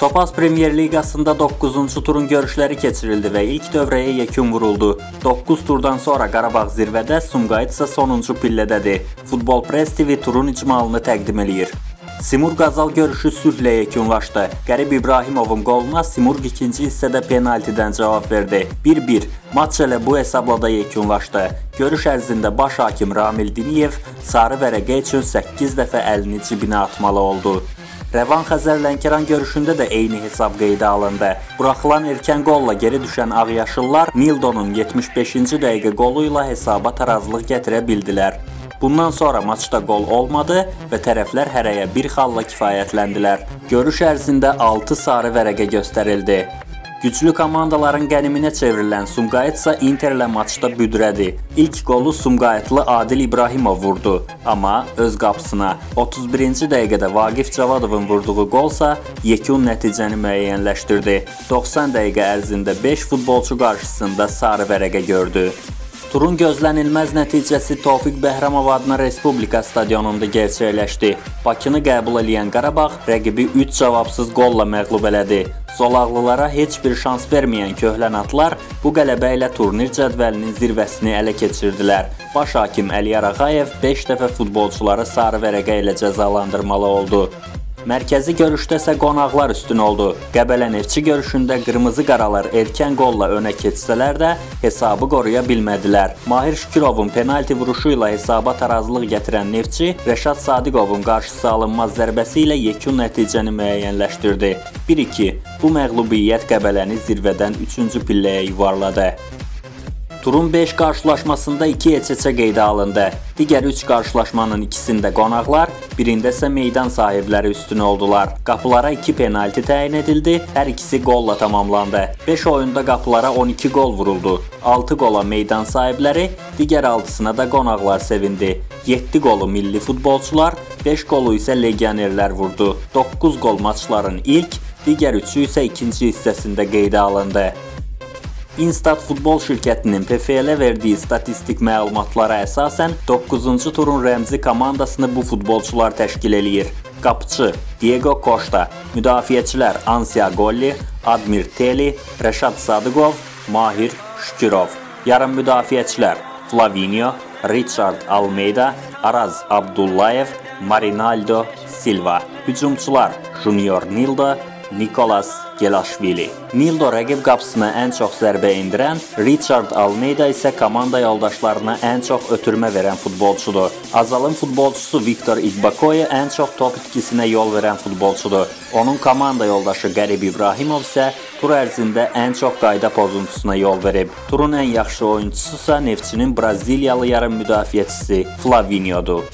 Topaz Premyer Liqasında 9-cu turun görüşləri keçirildi və ilk dövrəyə yekun vuruldu. 9 turdan sonra Qarabağ zirvədə, Sumqayıt isə sonuncu pillədədir. Futbol Press TV turun icmalını təqdim eləyir. Simur Qazal görüşü sülhlə yekunlaşdı. Qərib İbrahimovun qoluna Simurq ikinci hissədə penaltidən cavab verdi. 1-1. Maç elə bu hesabla da yekunlaşdı. Görüş ərzində baş hakim Ramil Diniyev sarı vərəqə üçün 8 dəfə əlini cibinə atmalı oldu. Rəvan Xəzər Lənkəran görüşündə də eyni hesab qeydə alındı. Buraxılan erkən qolla geri düşən ağyaşıllar Nildonun 75-ci dəqiqə qolu ilə hesaba tarazlıq gətirə bildilər. Bundan sonra maçda qol olmadı və tərəflər hərəyə bir xalla kifayətləndilər. Görüş ərzində 6 sarı vərəqə göstərildi. Güclü komandaların qəniminə çevrilən Sumqayıt isə Interlə maçda büdrədi. İlk qolu Sumqayıtlı Adil İbrahimov vurdu, amma öz qapısına. 31-ci dəqiqədə Vaqif Cavadovun vurduğu qolsa yekun nəticəni müəyyənləşdirdi. 90 dəqiqə ərzində 5 futbolçu qarşısında sarı vərəqə gördü. Turun gözlənilməz nəticəsi Tofiq Bəhramov adına Respublika stadionunda gerçəkləşdi. Bakını qəbul edən Qarabağ rəqibi 3 cavabsız qolla məğlub elədi. Zolaqlılara heç bir şans verməyən köhlənatlar bu qələbə ilə turnir cədvəlinin zirvəsini ələ keçirdilər. Baş hakim Əliyar Ağayev 5 dəfə futbolçuları sarı vərəqə ilə cəzalandırmalı oldu. Mərkəzi görüşdə isə qonaqlar üstün oldu. Qəbələ Neftçi görüşündə qırmızı qaralar erkən qolla önə keçsələr də hesabı qoruya bilmədilər. Mahir Şükirovun penalti vuruşu ilə hesaba tarazlıq gətirən Neftçi Rəşad Sadiqovun qarşısı alınmaz zərbəsi ilə yekun nəticəni müəyyənləşdirdi. 1-2. Bu məğlubiyyət Qəbələni zirvədən 3-cü pilləyə yuvarladı. Turun 5 qarşılaşmasında 2 heç-heçə qeydə alındı. Digər 3 qarşılaşmanın ikisində qonaqlar, birində isə meydan sahibləri üstün oldular. Qapılara 2 penalti təyin edildi, hər ikisi qolla tamamlandı. 5 oyunda qapılara 12 qol vuruldu. 6 qola meydan sahibləri, digər 6-sına da qonaqlar sevindi. 7 qolu milli futbolçular, 5 qolu isə legionerlər vurdu. 9 qol maçların ilk, digər 3-ü isə ikinci hissəsində qeydə alındı. Instat futbol şirkətinin PFL-ə verdiyi statistik məlumatlara əsasən 9-cu turun rəmzi komandasını bu futbolçular təşkil eləyir. Qapıçı Diego Costa, müdafiəçilər Ansia Golli, Admir Teli, Rəşad Sadıqov, Mahir Şükürov, yarım müdafiəçilər Flavinio, Richard Almeida, Araz Abdullayev, Marinaldo Silva, hücumçular Junior Nildo, Nikolas Gelaşvili. Nildo rəqib qapısına ən çox zərbə endirən, Richard Almeida isə komanda yoldaşlarına ən çox ötürmə verən futbolçudur. Azalın futbolçusu Viktor Igbakoya ən çox top itkisinə yol verən futbolçudur. Onun komanda yoldaşı Qərib İbrahimov isə tur ərzində ən çox qayda pozuntusuna yol verib. Turun ən yaxşı oyunçusu isə Neftçinin Braziliyalı yarım müdafiəçisi Flaviniodur.